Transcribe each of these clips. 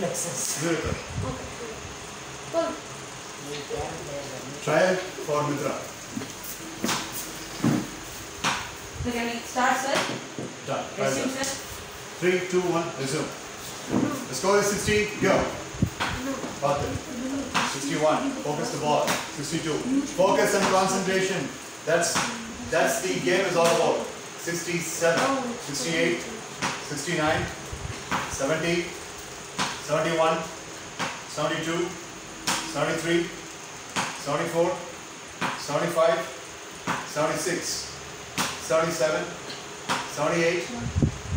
reflexes. Miracle. Okay. Pull. Trial for Mitra. So can we start, sir? Done. Trial Resume, done. sir. Three, two, one, resume. The score is 60. Go. Button. 61. Focus the ball. 62. Focus and concentration. That's that's the game is all about. 67, 68, 69, 70, 71, 72, 73, 74, 75, 76, 77, 78,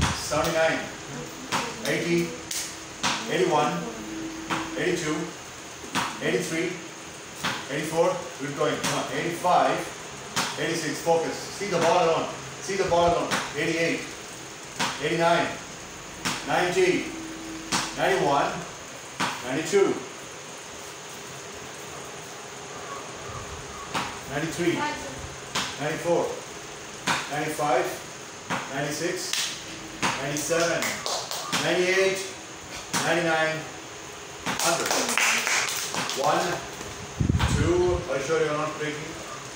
79, 80, 81, 82, 83, 84, good going, come on, 85, 86, focus, see the ball alone, see the ball alone, 88, 89, 90, 91, 92, 93, 94, 95, 96, 97, 98, 99, 100. One, two, are you sure you're not breaking?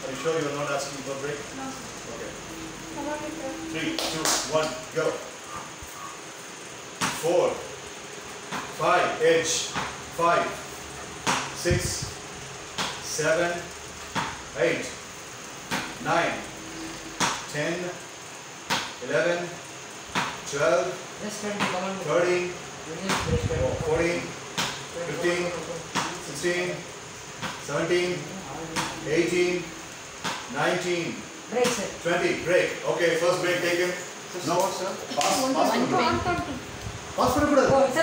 Are you sure you're not asking for a break? Okay. On, Mitra. Three, two, one, go. Four, 5, edge, 5, 10, 11, 12, 13, 14, 15, 16, 17, 18, 19, break, sir. 20, break. Okay, first break taken. No, sir. Pass, pass. Pass, pass. Pass, pass.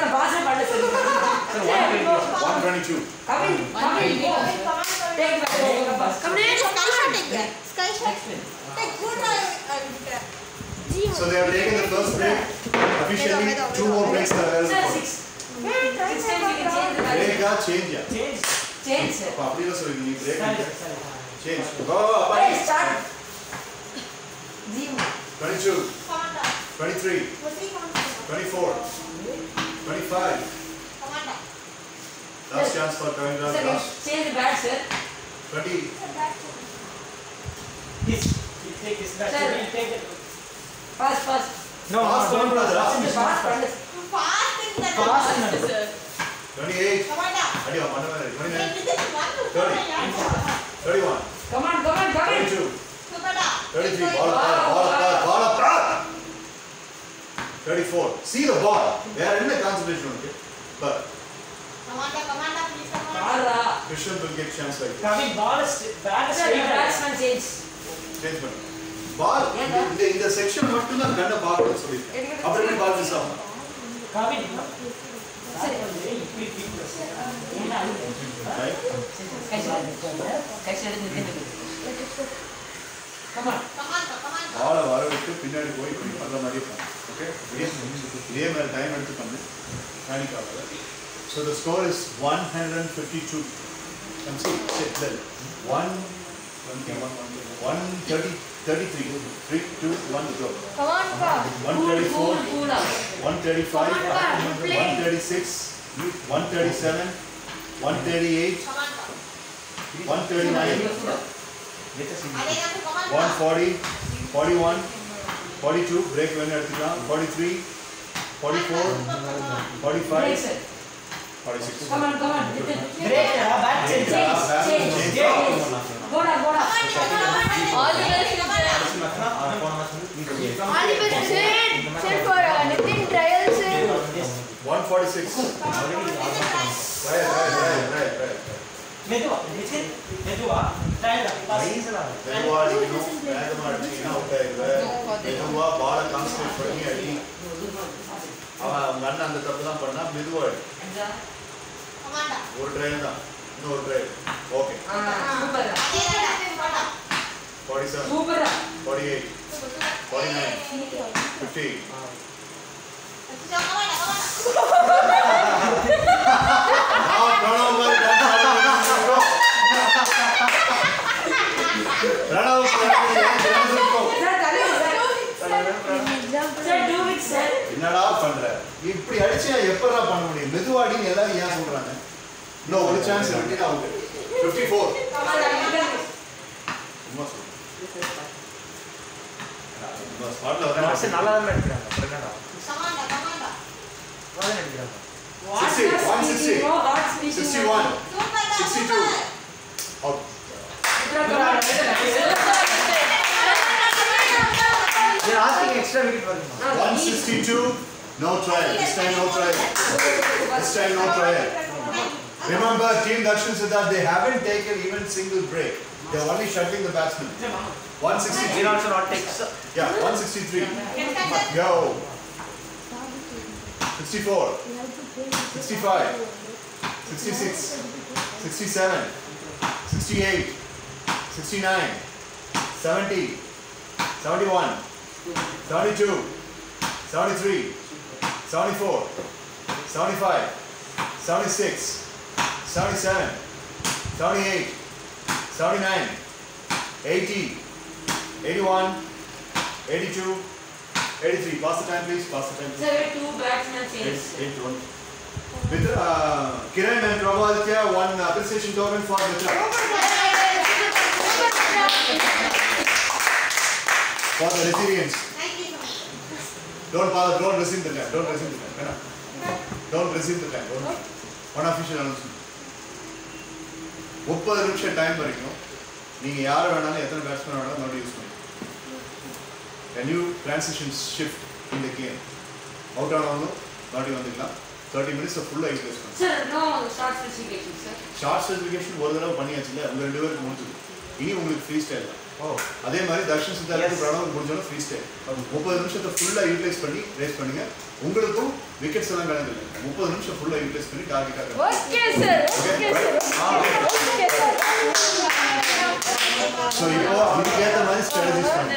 122. So they have taken the first break. Officially, two more breaks are. Six. Six times you can change the value. Change Change. Change sir. Go. Hey start. Twenty-two. Twenty-three. Twenty-four. Twenty-five. Last chance for coming down. Sir, change the bat, sir. 20. Sir. This. You take this bat. Sir, take it. Pass, pass. No, pass, don't brother. Pass, pass, pass. Pass, pass. Pass, sir. 28. Come on now. 29. 30. 31. Come on, come on, come on. 32. 33. Ball apart, ball apart, ball apart. 34. See the ball. are in the concentration. Okay. Bishop will get chance like this. Coming ball is batsman change. Ball in the in the section what to the gun of ball also. After the ball is up. Come on. Come on. Come on. Come on. Come on. Come on. Come on. Come on. Come on. Come. Come on. Come on. Come on. Come Come see, sit, then. One, one, one, one, thirty, thirty-three, three, two, one, go. Come on, Pa. One thirty-four, one thirty-five, one thirty-six, one thirty-seven, one thirty-eight, one thirty-nine, one forty, forty-one, forty-two. Break when you're at the ground. Forty-three, forty-four, forty-five. 46. Come on, come on. Within. Break, ah, bat change. Change, Ah, bat change, change. change. Go down, go down. All the best, Nitin. All the best, Sid. Sid for uh, Nitin trials. Yes. 146. Right, right, right, right, right. மெதுவா நிதின் மெதுவா time pass மெதுவா அடிக்கணும், வேகமா அடிச்சீங்கன்னா out ஆயிடுவ. மெதுவா ball அ concentrate பண்ணி அடி. அவன் அவங்க அண்ணன் அந்த தப்பு தான் பண்ணா மெதுவா அடி. ஒரு drive தான் இன்னொரு drive. Okay. Ah, super. 47, Super. 48, 49, 50. Now turnover, done, done, go. Run out, run out, run out, go. Sir, come in, sir. Sir, do it, sir. என்னடா பண்ற இப்படி அடிச்சா எப்படா பண்ண முடியும் மெதுவாடின்னு எல்லாரும் ஏன் சொல்றாங்க இன்னும் ஒரு சான்ஸ் இருக்கு அவுட் ஃபிஃப்டி ஃபோர் சும்மா சொல்றேன் ஸ்பாட்ல மாஸ்டர் வர நல்லா தான் எடுக்கிறாங்க அப்புறம் என்னடா நல்லா தான் எடுக்கிறாங்க sixty one sixty two out are asking extra for him. 162, no trial. This time no trial. This time no trial. Remember, Team Dakshin that they haven't taken even single break. They are only shutting the batsman. 163. They also not take. Yeah, 163. Go. 64. 65. 66. 67. 68. 69. 70. 71. 72. 73. 74. 75, 76, 77, 78, 79, 80, 81, 82, 83. Pass the time, please. Pass the time, please. Sir, two batsmen Eight, change. eight, one. With uh, Kiran and Prabhaditya, one appreciation token for Mitra. for the resilience. Thank you. Don't bother, don't listen to them, don't listen to them. Right? Don't listen to them. One official announcement. முப்பது நிமிஷம் time வரைக்கும் நீங்கள் யார் வேணாலும் எத்தனை batsman வேணாலும் மறுபடியும் use பண்ணிக்கலாம் நியூ டிரான்சிஷன் ஷிஃப்ட் இந்த கேம் அவுட் ஆனவங்களும் மறுபடியும் வந்துக்கலாம் தேர்ட்டி மினிட்ஸ் ஃபுல்லாக யூஸ் பண்ணலாம் ஷார்ட் ஸ்பெசிஃபிகேஷன் ஒரு தடவை பண்ணியாச்சு இல்லை உங்கள் ரெண்டு பேருக்கு முடிஞ்சது இனி உங்களுக்கு ஃப்ரீ ஸ்டைல் தான் அதே மாதிரி தர்ஷன் சித்தார்த்துக்கு Yes. பிரணவ் முடிஞ்சாலும் ஃப்ரீ ஸ்டைல் முப்பது நிமிஷத்தை ஃபுல்லாக யூட்டிலைஸ் பண்ணி ரேஸ் பண்ணுங்க உங்களுக்கும் விக்கெட்ஸ் எல்லாம் கணக்கு முப்பது நிமிஷம் ஃபுல்லாக யூட்டிலைஸ் பண்ணி டார்கெட்டாக Okay, sir. Okay, sir. Okay, sir. So இப்போ இதுக்கேற்ற மாதிரி ஸ்ட்ராட்டஜிஸ் பண்ணுங்க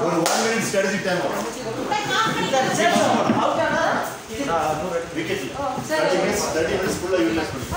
ஒரு ஒன் மினிட் ஸ்ட்ராட்டஜி டைம் வரும் அவுட் ஆனா நான் நூறு எடுத்து wicket thirty minutes thirty minutes ஃபுல்லாக யூட்டிலைஸ் பண்ணுங்க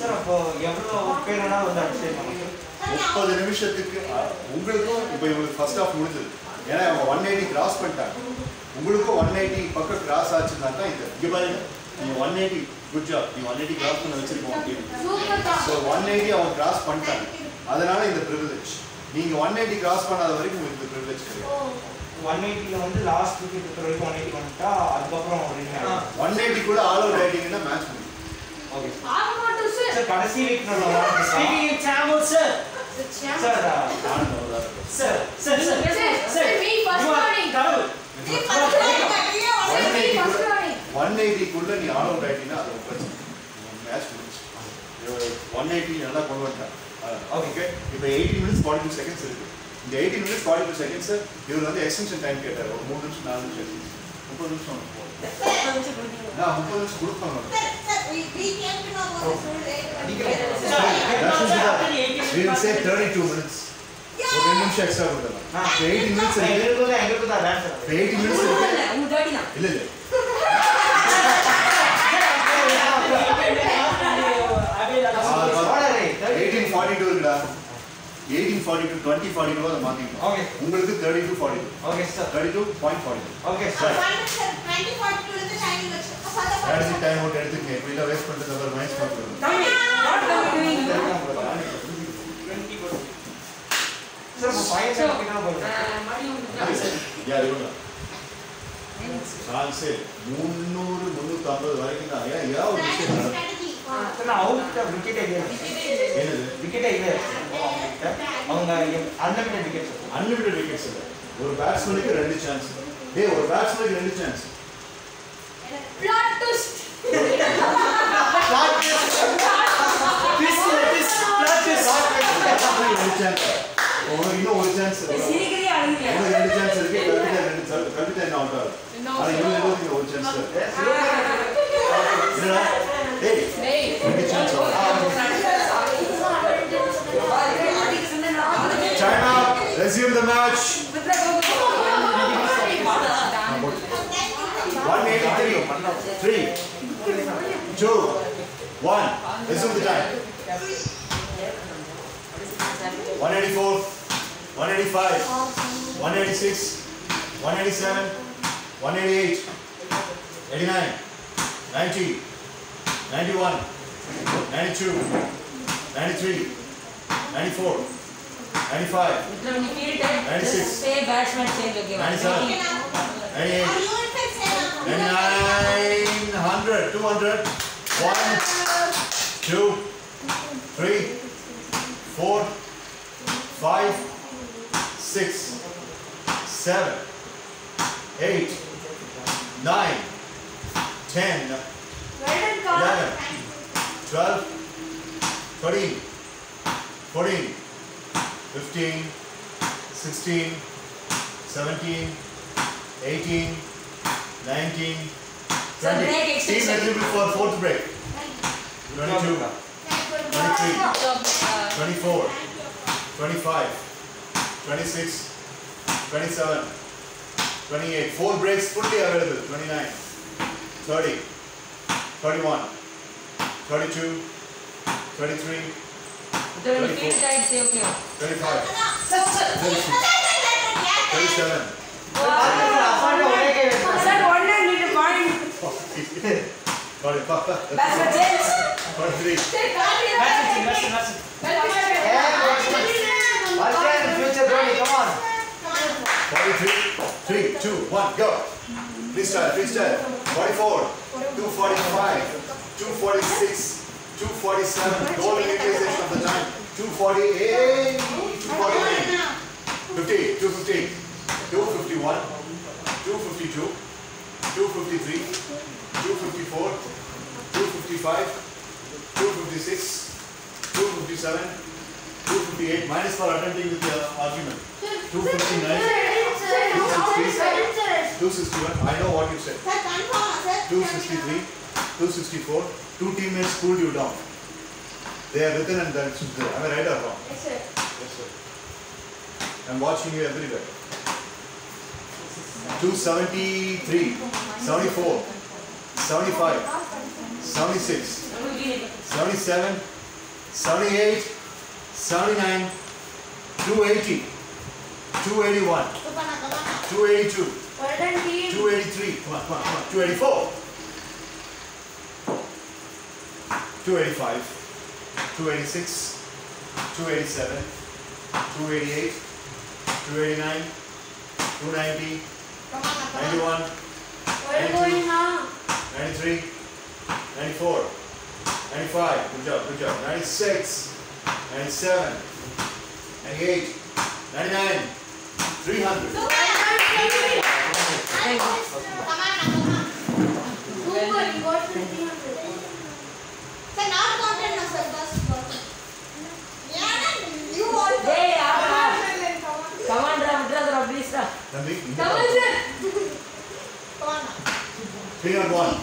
சார் அப்போ எவ்வளோ பேர் வேணா வந்து நமக்கு முப்பது நிமிஷத்துக்கு உங்களுக்கும் இப்போ இவங்களுக்கு ஃபர்ஸ்ட் ஆஃப் முடிஞ்சது. ஏன்னா அவங்க ஒன் எயிட்டி கிராஸ் பண்ணிட்டாங்க. உங்களுக்கும் ஒன் எயிட்டி பக்கம் கிராஸ் ஆச்சுனாக்கா இது. இங்கே பாருங்க. நீங்கள் ஒன் எயிட்டி குட் ஜாப் நீங்கள் ஒன் எயிட்டி கிராஸ் பண்ண வச்சிருக்கோம் top. ஸோ ஒன் எயிட்டி அவங்க கிராஸ் பண்ணிட்டாங்க. அதனால இந்த ப்ரிவிலேஜ் நீங்கள் ஒன் எயிட்டி கிராஸ் பண்ணாத வரைக்கும் உங்களுக்கு இந்த ப்ரிவிலேஜ் கிடையாது. ஒன் எயிட்டியில் வந்து லாஸ்ட் விக்கெட் இருக்கிற வரைக்கும் ஒன் எயிட்டி வந்துட்டா அதுக்கப்புறம் ஒன் எயிட்டிக்குள்ளே ஆல் அவுட் ஆயிட்டீங்கன்னா மேட்ச் முடியும் ஓகே சார் கடைசி வீக் நம்ம sir sir sir sir sir sir me first warning Tamil me first நீ ஆல் அவுட் ஆயிட்டீனா அது பிரச்சனை. மேட்ச் முடிஞ்சு 180 நல்லா கொண்டு வந்துட்டான். ஓகே இப்போ 18 மினிட்ஸ் 42 செகண்ட்ஸ் இருக்கு. இந்த 18 மினிட்ஸ் 42 செகண்ட்ஸ் இவர் வந்து எக்ஸ்டென்ஷன் டைம் கேட்டார். ஒரு மூணு நிமிஷம் நாலு நிமிஷம் முப்பது நிமிஷம் நான் முப்பது நிமிஷம் கொடுப்பாங்க We will say 32 minutes. ஒரு ரெண்டு நிமிஷம் எக்ஸ்ட்ரா கொடுத்துடலாம் இப்போ எயிட்டி மினிட்ஸ் இருக்கு எங்களுக்கு தான் எங்களுக்கு தான் டான்ஸ் இப்போ எயிட்டி மினிட்ஸ் இருக்கு இல்லை இல்லை forty two twenty forty two அதை மாற்றிக்கலாம் ஓகே உங்களுக்கு thirty two forty two okay sir thirty two point forty two okay sir strategy time out எடுத்துக்கங்க. இப்போ இல்லை வேஸ்ட் பண்ணுறது அப்புறம் மைனஸ் பண்ணுறது சார். யார் இவங்க சான்ஸே முந்நூறு முந்நூற்றம்பது வரைக்கும் தான். ஏன் ஏதாவது ஒரு விஷயம் நடக்கும் சார் நான் அவுட் விக்கெட்டே இல்லை என்னது விக்கெட்டே இல்லை அவங்க அன்லிமிட்டட் விக்கெட் அன்லிமிட்டட் விக்கெட்ஸ் இல்லை ஒரு பேட்ஸ்மேனுக்கு ரெண்டு சான்ஸ் டேய் ஒரு பேட்ஸ்மேனுக்கு ரெண்டு சான்ஸ் Plot twist. ரெண்டு சான்ஸ் உங்களுக்கு இன்னும் ஒரு சான்ஸ் உனக்கு ரெண்டு சான்ஸ் இருக்கு கரெக்டாக ரெண்டு சான்ஸ் கவிதா என்ன அவுட் ஆகல No, ஆனா sir. Hey, you. Time out. Resume the match. 184, 185, 186, 187, 188, 89, 90. 91 92 93 94 95 Mitra, when you feel tired, 96. just say batsman change, okay? 97 98 99 100 200 1 2 3 4 5 6 7 8 9 10 11 12 13 14 15 16 17 18 19 20 break team eligible for fourth break 22 23 24 25 26 27 28 four breaks fully available 29 30 31 32 33 Mitra, when you feel tired, say okay. 35 36 37 got it Papa. Batsman change. 43 future Dhoni, come on. 43 3 2 1 go freestyle freestyle 44 245 246 247 goal utilization of the time 248 249 50 250 251 252 253 254 255 256 257 258 minus for attempting with the argument 259 261 I know what you said. 263 264 two teammates pulled you down. They are written and that's there am I right or wrong? Yes, sir. yes sir. I'm watching you everywhere. 273 74 75 76 77 78 79 280 281 282 283 come on come on come on. 284 285 286 287 288 289 290 91 93 94 95 good job good job. 96 97 98 99 300 Finger one.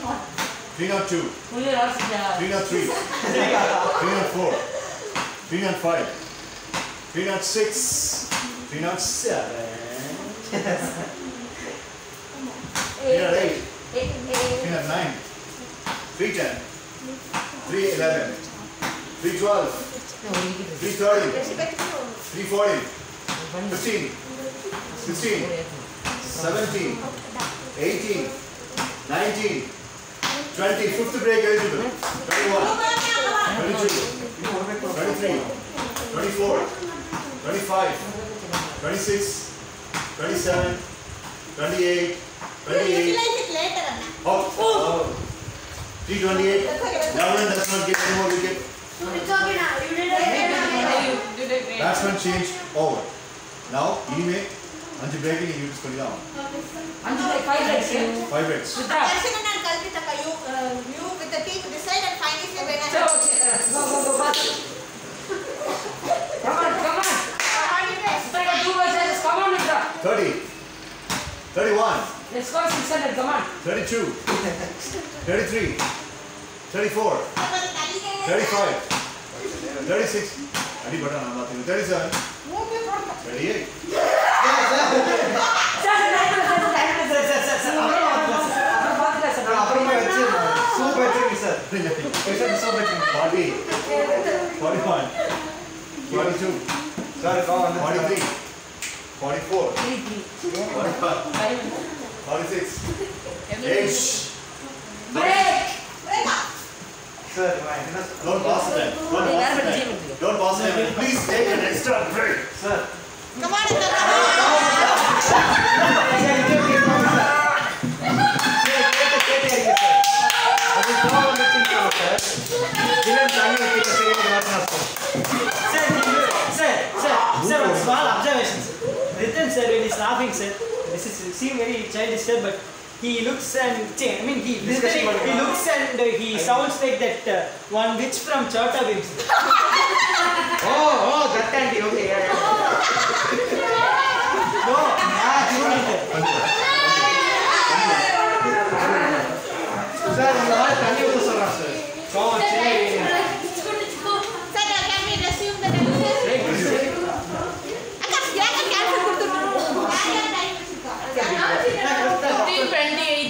Finger two. Finger three. Finger four. Finger five. Finger six. Finger seven sir. 301 302 Fully lost, Ra. 303 304 305 306 307 308 309 310 311 312 330 340 15 16 17 18 19 20 fifth break eligible 21 22 23 24 25 26 27 28 Ready? Oh. it later, Anna. Out. Out. 328. Ramadan does not get any more wicket. It's okay now. You did it great. Batsman change over. Now, anyway, Anju breaking use ಕೊಡಿದ Anju five reds five reds Five ದರ್ಶನ Five ಕಲ್ಪಿತಕ you you with the teak decide and finally when I go go go ಬಾ come on come on come on you guys two versus come on with 30 31 Let's go 600, come on. 32, 33, 34, 35, 36, 37, 38. 39. 40. 41. 42. 43. Forty-two, forty-three, forty-four, forty-five. 46. H. Break. Break. Sir, my. Don't pass them. Don't pass them. Don't pass them. Please take an extra break. Sir. Come on, Sir, sir, sir, sir, small observations. Ritan sir, really laughing, sir this is seem very childish but he looks and I mean he literally he looks and uh, he sounds like that uh, one witch from Chota Bims. oh, oh, that auntie. Okay, yeah, yeah. ah, you. Sir, I'm not telling you to sir. So,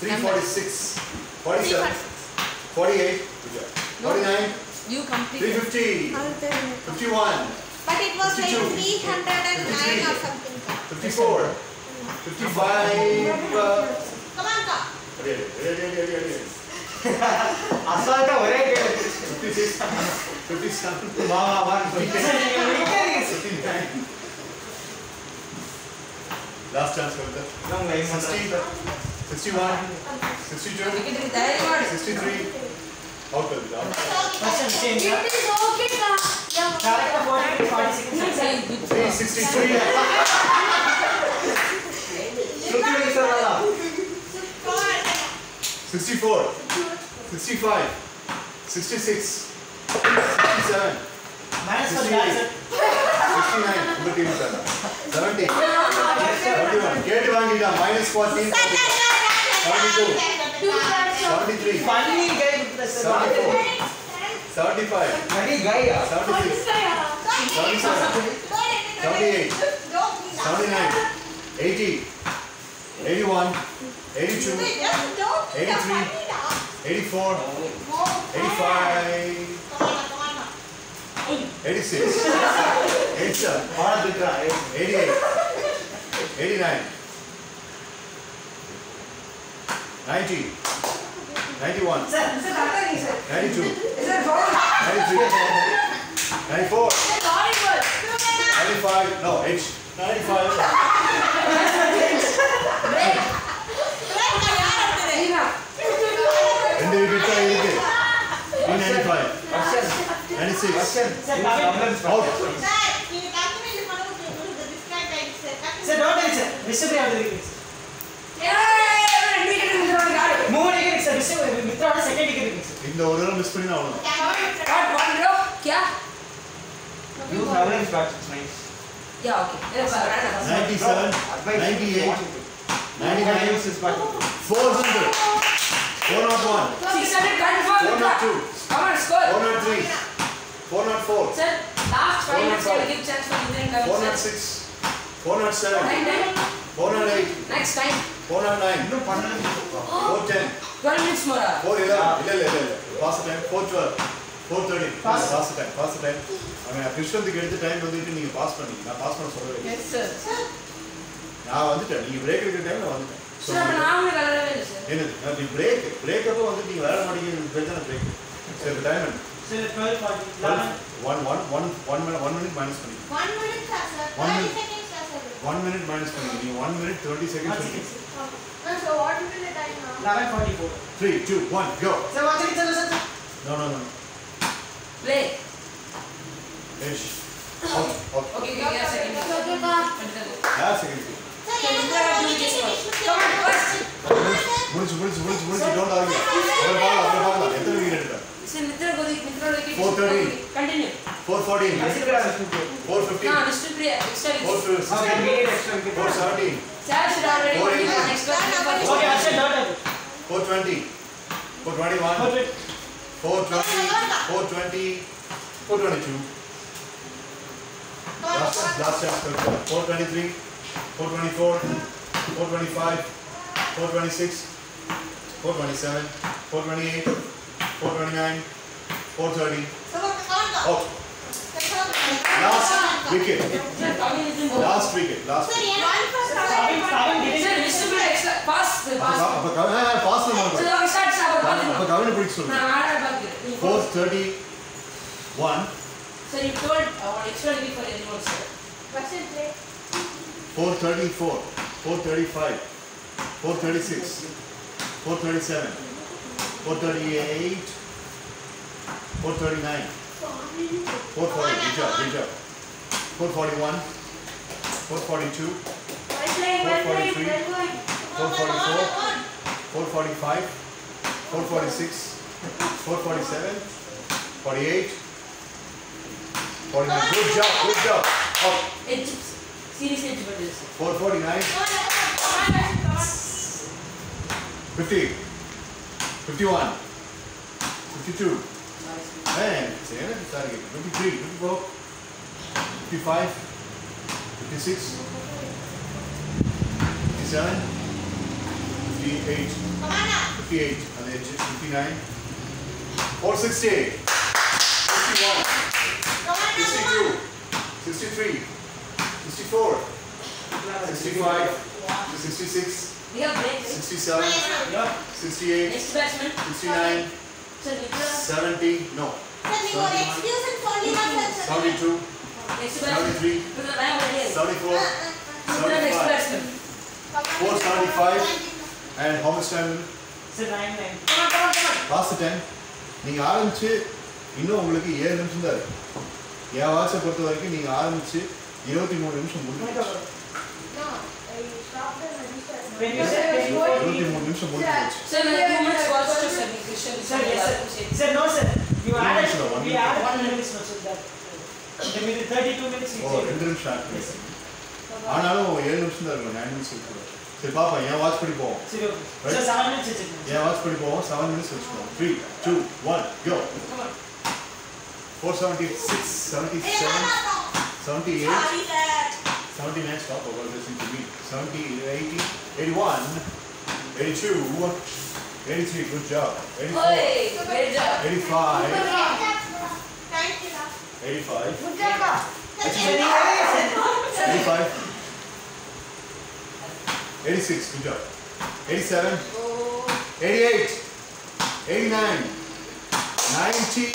346, 47, 48, 49, you complete 350, 51, but it was 52, like 309 or something. 54, 55. Uh, Come on, come. Ready, ready, ready, ready. ಅಸಾಲ್ಟ ಹೊರಗೆ ಕೇಳಿ fifty seven ಮಾ one 61, 62, 63, out of it. First change. It is okay, sir. Yeah. Character 40, 46. 363. Shruti, sir, wala. 64, 65, 66, 67, 68, 69, 70, 71, 81, minus 14, 14. 72 73 funny guy Gupta sir 74 75 funny guy 76 77 78 79 80 81 82 83 84 85 86 87 88 89 Eighty-eight. Eighty-nine. Ninety. Ninety-one. Sir, sir, அதாங்க sir. Ninety-two. Sir, forward. Ninety-three. Ninety-four. Volleyball. Ninety-five. No, H. Ninety-five. ஐயா. ரெண்டு wicket தான் இருக்கு Three ninety-five. வர்ஷன் Ninety-six. வர்ஷன் Sir, come in. Out. Sir, don't worry, sir. Vishnu have the wickets. ஏய், மூணு wicket, sir. Vishnu, Mitra second wicket wicket, sir. இந்த ஒரு தடவை miss பண்ணி அவ்வளவுதான் Got one row. क्या? You have start nice Yeah, okay. Yeah, but right now. Ninety-seven. Ninety-eight. Ninety-nine. Is pot Four hundred. Four not one. 600 confirm. Four not two. Come on, score. Four not three. Four not four. Sir, last five Four minutes, not I will five. give chance for Indian Four coming, not sir. six. Four not seven. Nine, nine. Four not eight. Next time. Four not nine. இன்னும் பண்ணல Four ten. 12 minutes more. ah. Four eleven. இல்ல இல்ல இல்ல இல்ல. Pass the time. Four twelve. Four thirty. Pass. Pass the time. Pass the time. அவன் கிருஷ்ணத்துக்கு எடுத்த time வந்துட்டு நீங்க பாஸ் பண்ணீங்க நான் பாஸ் பண்ண சொல்லவே இல்லை. Yes sir. நான் வந்துட்டேன் நீங்க பிரேக் எடுக்கிற டைம்ல வந்துட்டேன் So, Sir, அப்ப நாமளே விளையாடவே இல்லை sir. என்னது நான் நீ பிரேக் பிரேக் அப்போ வந்து நீங்க விளையாட மாட்டேங்கிறது பிரேக் தானே பிரேக் சரி time Sir, 12, 40, 11. One one one one minute one minute minus பண்ணி One minute, sir. One Thirty minute. seconds, sir. One minute minus பண்ணிங்க நீ one minute twenty One seconds second, sir. No, so what will be the time now? 11:44. Three two one go Sir, one second, sir, sir, sir. No no no Play. இஷ் out out Okay, okay, yeah, second. Okay, ka. யார் second Sir, எனக்கு ஒரு notification Come on, first. முடிச்சு முடிச்சு முடிச்சு முடிச்சு don't argue ஒரு பால் அப்புறம் பார்க்கலாம் எத்தனை விக்கெட் எடுத்தார் से मित्र गोदी मित्र गोदी 430 कंटिन्यू 414 415 हाँ डिस्ट्रिक्ट प्रिय extra 417 417 sir should already next one okay अच्छा dot 420 421 420 420 422 last last chapter. 423 424 425 426 427 428 429, 430. Out. Last wicket. Last wicket. Last Sir, you told uh, extra degree for sir. Four thirty four, four thirty five, four thirty six, four thirty seven. 438, 439, 440, good job, good job. 441, 442, 443, 444, 445, 446, 447, 48, 49. Good job, good job. Up. Seriously, 449, 50. 51, 52, man, say it, sorry, 53, 54, 55, 56, 57, 58, 58, and then 59, 460, 61, 62, 63, 64, 65, 66, We have breaks. 67, 68, 69, 70, no. 71, 72, 73, 74, 75, 475, and how much 79. Come on, come. Last 10. You are in the chair. You are in the chair. You are in the chair. You are in the chair. You are L'ultimo dice molto நிமிஷம் தான் இருக்கும் nine minutes இருக்கும் சரி பாப்பா என் watch படி போவோம்? என் watch படி போவோம்? செவன் மினிட்ஸ் வச்சுக்கோம் three 79 stopover, that seems to me. 70, 80, 81, 82, 83, good job. 84, Oy, good job. 85, 85, good job. 85, 86, good job. 87, 88, 89, 90,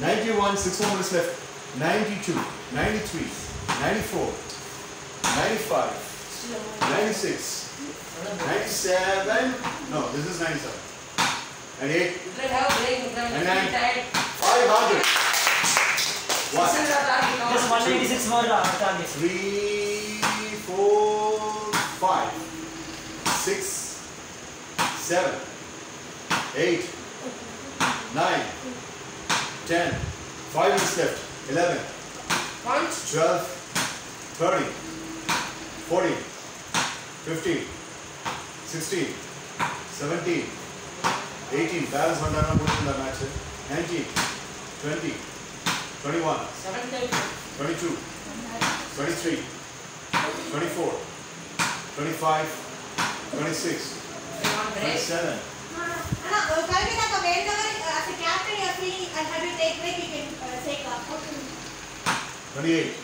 91, 6 more minutes left, 92, 93, 94, 95, 96, 97, no, this is 97, 98, Mitra, have a break. Mitra, And I'm then- tired. 500. One, Sir, our target now. Just one eighty-six more uh, targets. three, four, five, six, seven, eight, nine, ten, five minutes left, eleven, Punch. 12, 30, 40, 50, 60, 17, 18, balance one down, put in the match, 19, 20, 21, 22, 23, 24, 25, 26, 27, If you take break, can take. 28,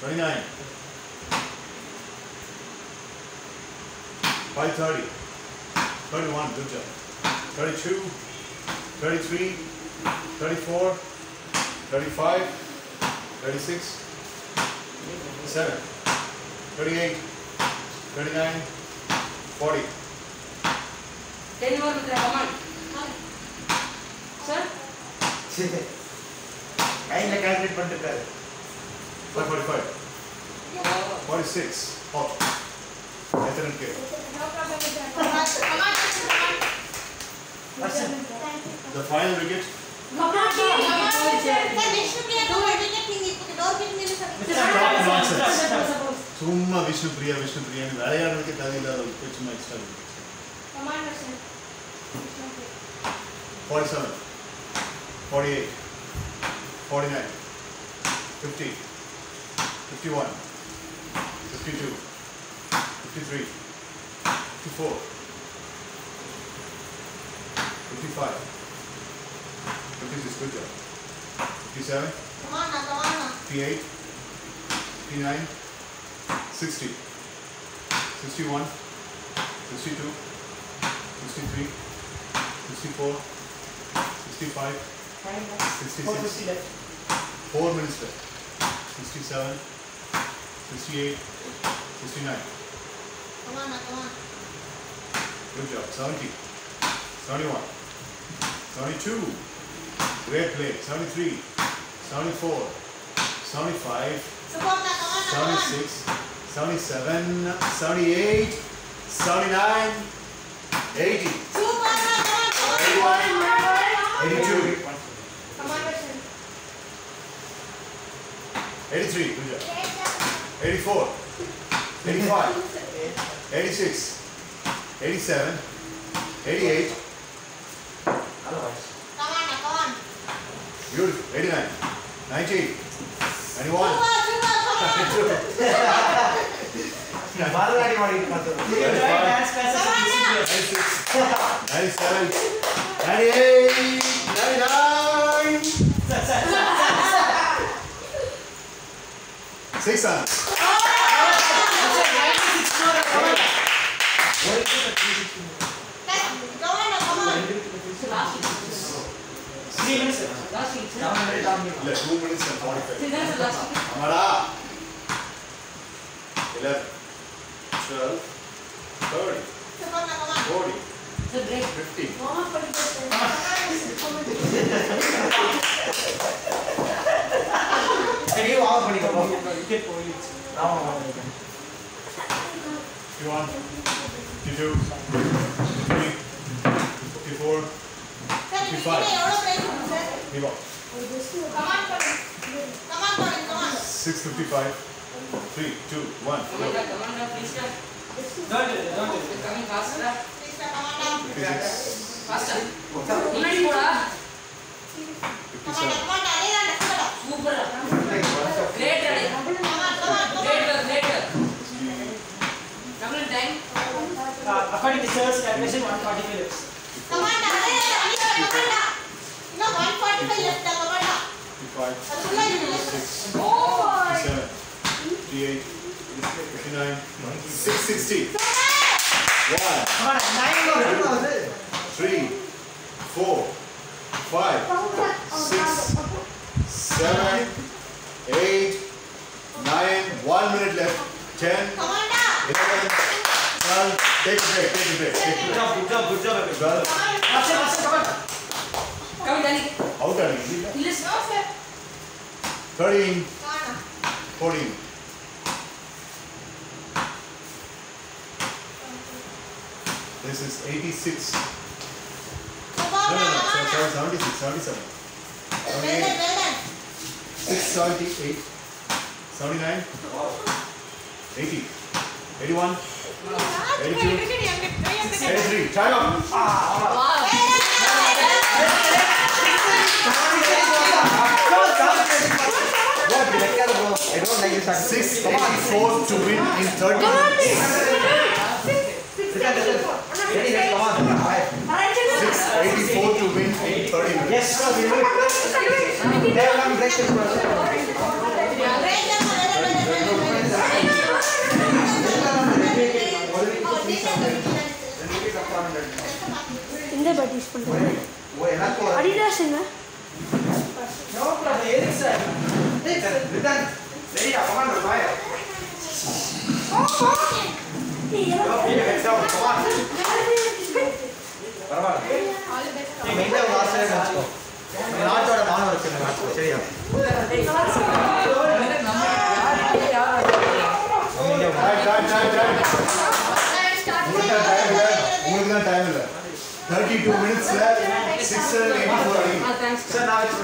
29, 530, 31, good job, 32, 33, 34, 35, 36, 7, 38, 39, 40. 10 more with the command. Sir? கையில் calculate பண்ணிட்டு இருக்காரு. 145. 46. Hot. Ether and care. That's it. The final wicket. சும்மா விஷ்ணு பிரியா விஷ்ணு பிரியான்னு விளையாடுறதுக்கு தேவையில்லாத wicket சும்மா extra wicket forty-seven, forty-eight, forty-nine, fifty. 51, 52, 53, 54, 55, 56, good job. 57, Come on, now, come on, now. 58, 59, 60, 61, 62, 63, 64, 65, 66, 4 minutes left. 67, 68, 69. Come on, come on. Good job. 70, 71, 72. Great play. 73, 74, 75, Support, come on, now, come 76, 77, 78, 79, 80, Super, now, come on, come on. 82, Come on, sir. 83, good job. 84, 85, 86, 87, 88. Otherwise. Come on, come on. Beautiful. 89, 90, 91. Bharatanatyam ಮಾಡಿ dance classes 97 98 99 600 off பண்ணிக்கோ cricket போயிடுச்சு ஆமாம் ஆமாம் 51, 52, 53, 54, 55. come on, Come on, come on, come on. 655, 3, 2, 1, go. Don't do it, don't do it. You're coming faster. Come on now. 56. Faster. Unadi poda. 57. Super. Great. Great. Great total time? Uh, according to sir's calculation, 145 Come on, commanda. No, 145 left, commanda. 55, 56, 57, 58, 59, 660. Nine. One minute left. Ten come on down. eleven, twelve, take a break, take a break, take a Good break. job, good job, good job, everybody. Twelve, Akshay, Akshay, come on. Come, Danny. out are you? Listen. Thirteen, Come on. fourteen. This is eighty-six. Come No, on no, no, come on sorry, down. seventy-six, seventy-seven. Well done, 81. 82. 83. Six, come on, four to win in third. Come on, six. Six, six, come on. To win in thirty. Yes, sir. Come sir. இந்த bat use பண்ணுறேன் அடிடாஸுங்க நாட்டோட மாணவர் சரியா Thank you. தான் time இல்ல. 32 minutes ல 684 அடி. சார் நான் வச்சு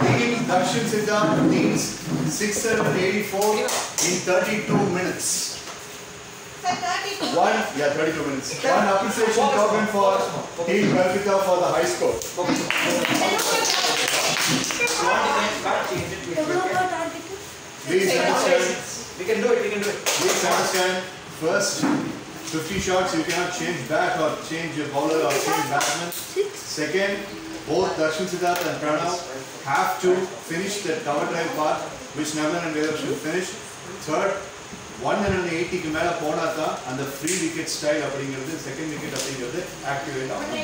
Team Darshan Siddharth needs 684 in 32 minutes. Sir, 32. One, yeah, 32 minutes. One appreciation token for Team Kalkita for the high score. Please understand, we can do it we can do it please understand, first 50 shots you cannot change back or change your bowler or change batsman. Second, both Darshan Siddharth and Pranav have to finish the cover drive part, which Navlan and Vedar should finish. Third, 180 க்கு மேல போனா தான் அந்த free wicket style அப்படிங்கிறது second wicket அப்படிங்கிறது activate ஆகும்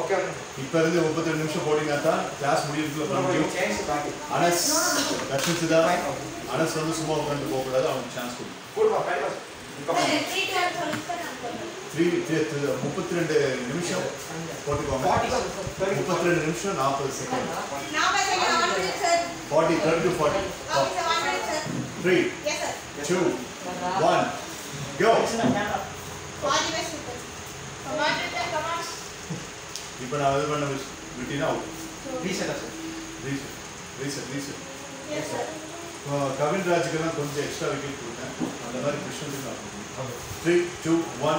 okay இப்போ இருந்து நிமிஷம் போட்டீங்கன்னா தான் கிளாஸ் முடியறதுக்குள்ள பண்ண முடியும் அனஸ் லட்சம் அனஸ் வந்து சும்மா உட்காந்து போகக்கூடாது அவனுக்கு சான்ஸ் கொடுக்கும் முப்பத்தி ரெண்டு நிமிஷம் போட்டுக்கோங்க. முப்பத்தி ரெண்டு நிமிஷம் நாற்பது second forty third to forty three two one go Come on, come on. இப்போ நான் இது பண்ண விட்டினா ரீசெட்டா sir reset reset reset Yes, sir. Kavin ராஜுக்கெல்லாம் கொஞ்சம் எக்ஸ்ட்ரா விக்கெட் கொடுத்தேன் அந்த மாதிரி கிருஷ்ணனுக்கு நான் த்ரீ டூ ஒன்